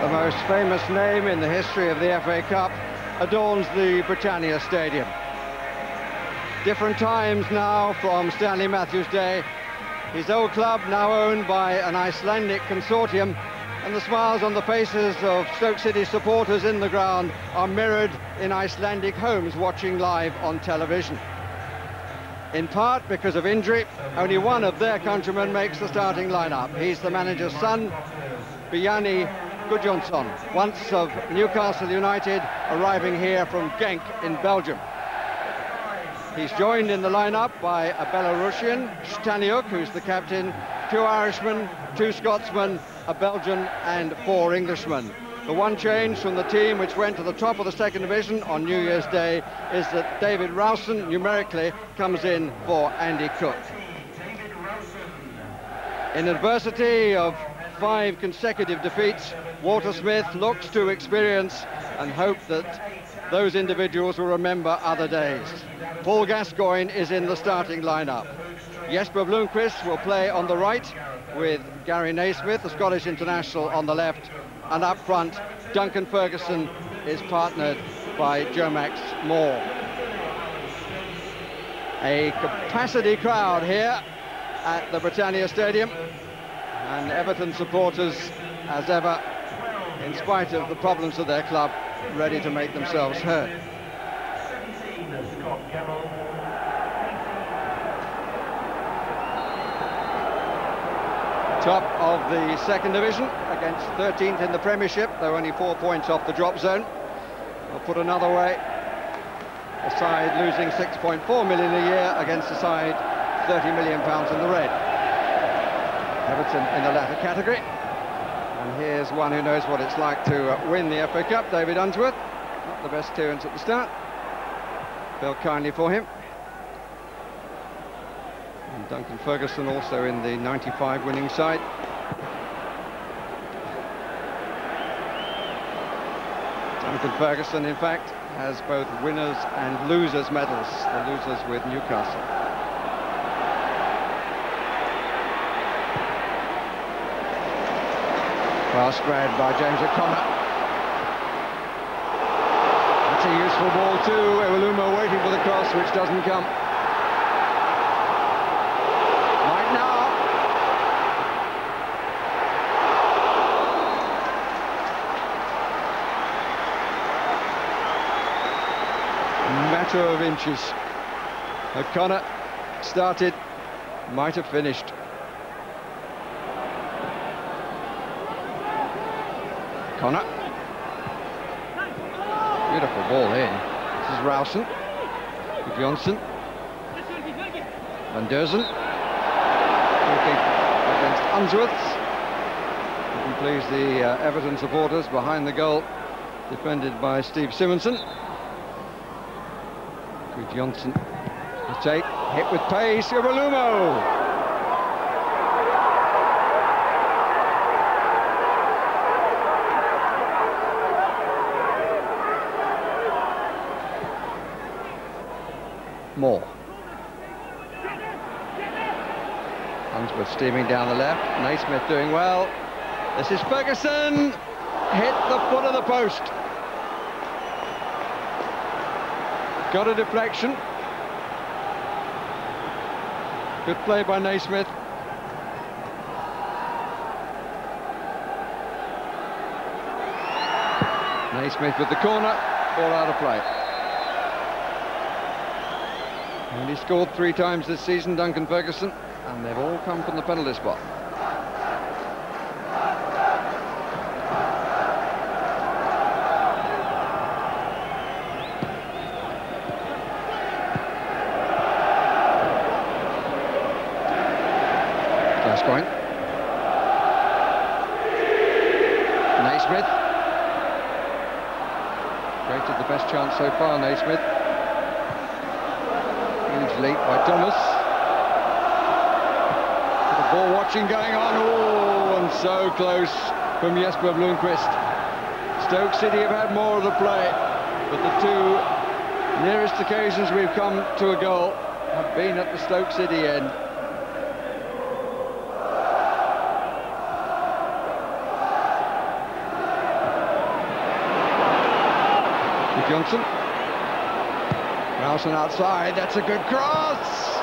the most famous name in the history of the FA Cup, adorns the Britannia Stadium. Different times now from Stanley Matthews' day. His old club now owned by an Icelandic consortium and the smiles on the faces of Stoke City supporters in the ground are mirrored in Icelandic homes watching live on television. In part because of injury, only one of their countrymen makes the starting lineup. He's the manager's son, Bjarni Gudjonsson, once of Newcastle United, arriving here from Genk in Belgium. He's joined in the lineup by a Belarusian, Staniuk, who's the captain, two Irishmen, two Scotsmen, a Belgian and four Englishmen. The one change from the team which went to the top of the second division on New Year's Day is that David Rowson numerically comes in for Andy Cooke. In adversity of five consecutive defeats, Walter Smith looks to experience and hope that those individuals will remember other days. Paul Gascoigne is in the starting lineup. Jesper Blomqvist will play on the right with Gary Naysmith, the Scottish international, on the left. And up front, Duncan Ferguson is partnered by Joe Max Moore. A capacity crowd here at the Britannia Stadium. And Everton supporters, as ever, in spite of the problems of their club, ready to make themselves heard. top of the second division against 13th in the Premiership, They're only four points off the drop zone. Or put another way, a side losing 6.4 million a year against a side 30 million pounds in the red. Everton in the latter category. And here's one who knows what it's like to uh, win the FA Cup, David Unsworth. Not the best clearance at the start. Felt kindly for him. And Duncan Ferguson also in the 95 winning side. Duncan Ferguson, in fact, has both winners and losers medals, the losers with Newcastle. Grab by James O'Connor. That's a useful ball too. Iwelumo waiting for the cross, which doesn't come. Right now. Matter of inches. O'Connor started, might have finished. Connor. Beautiful ball in. This is Rowson. Johnson. Van Deurzen. Against Unsworth. You can please the uh, Everton supporters behind the goal. Defended by Steve Simonsen. Johnson. The take, hit with pace, Iwelumo. Moore. Unsworth steaming down the left. Naysmith doing well. This is Ferguson. Hit the foot of the post. Got a deflection. Good play by Naysmith. Naysmith with the corner, ball out of play. Only scored three times this season, Duncan Ferguson, and they've all come from the penalty spot. Gascoigne. Naysmith. Created the best chance so far, Naysmith late by Thomas. The ball watching going on. Oh, and so close from Jesper Blomqvist. Stoke City have had more of the play, but the two nearest occasions we've come to a goal have been at the Stoke City end. Johnson Ralston outside, that's a good cross!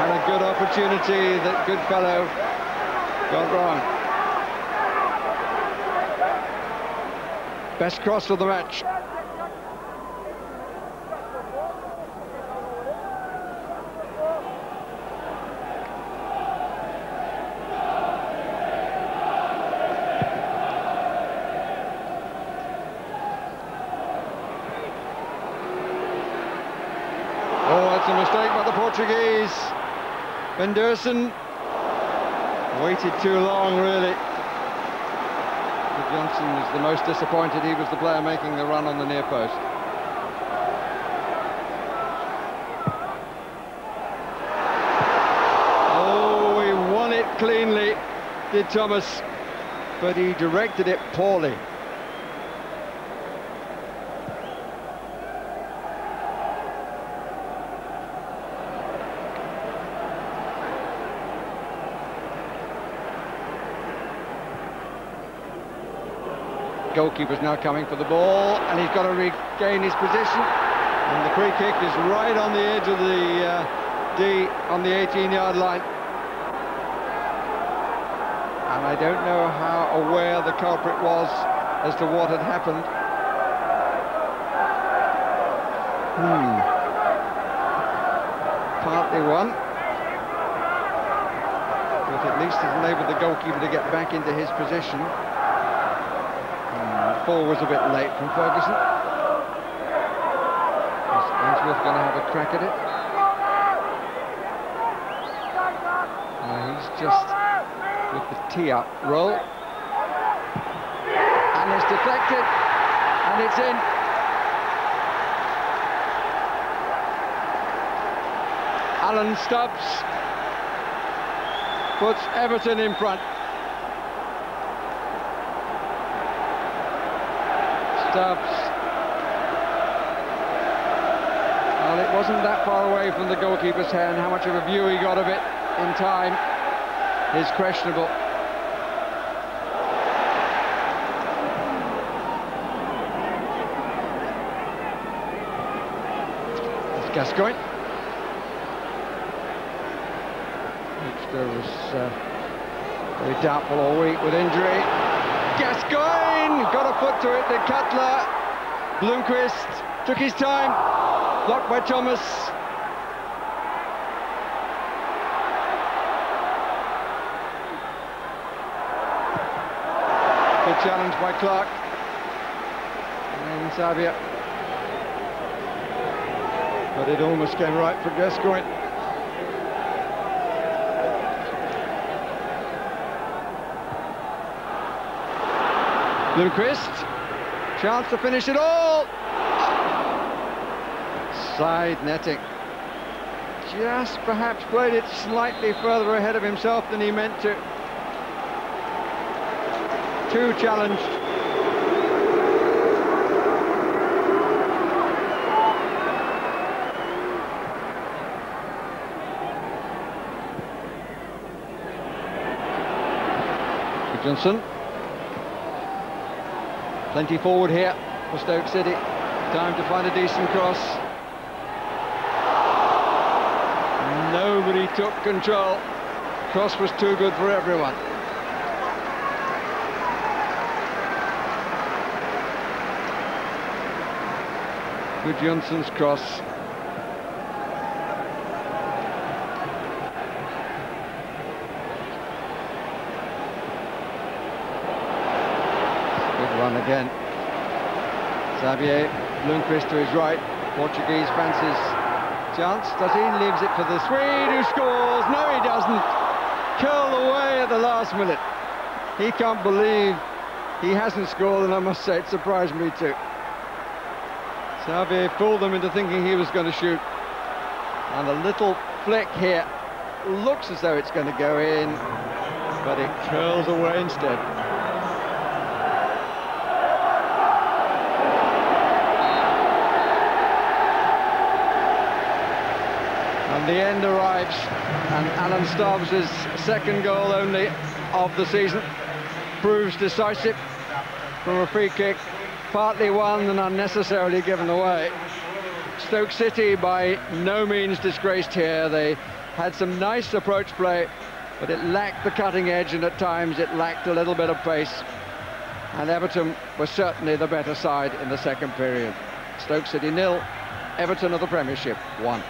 And a good opportunity that Goodfellow got wrong. Best cross of the match. Portuguese. Van Deurzen waited too long, really. Johnson is the most disappointed. He was the player making the run on the near post. Oh, he won it cleanly, did Thomas, but he directed it poorly. Goalkeeper's now coming for the ball, and he's got to regain his position. And the free kick is right on the edge of the uh, D on the 18-yard line. And I don't know how aware the culprit was as to what had happened. Hmm. Partly one. But at least it's enabled the goalkeeper to get back into his position ball was a bit late from Ferguson. Is Unsworth going to have a crack at it? Uh, he's just with the tee-up roll. And it's deflected. And it's in. Alan Stubbs puts Everton in front. Stubbs. Well, it wasn't that far away from the goalkeeper's hand. How much of a view he got of it in time is questionable. It's Gascoigne. Webster was uh, very doubtful all week with injury. Gascoigne! got a foot to it, then Cutler, Blomqvist took his time, blocked by Thomas. Good challenge by Clark. And then Xavier. But it almost came right for Gascoigne. Blomqvist, chance to finish it all. Side netting. Just perhaps played it slightly further ahead of himself than he meant to. Too challenged. Johnson. Plenty forward here for Stoke City. Time to find a decent cross. Nobody took control. Cross was too good for everyone. Gudjonsson's cross run again. Xavier Blomqvist to his right. Portuguese fancies chance. Does he? Leaves it for the Swede who scores. No, he doesn't. Curled away at the last minute. He can't believe he hasn't scored, and I must say it surprised me too. Xavier fooled them into thinking he was going to shoot. And a little flick here looks as though it's going to go in, but it curls away instead. And the arrives, and Alan Stubbs' second goal only of the season proves decisive from a free kick partly won and unnecessarily given away. Stoke City by no means disgraced here. They had some nice approach play, but it lacked the cutting edge and at times it lacked a little bit of pace. And Everton was certainly the better side in the second period. Stoke City nil, Everton of the Premiership one.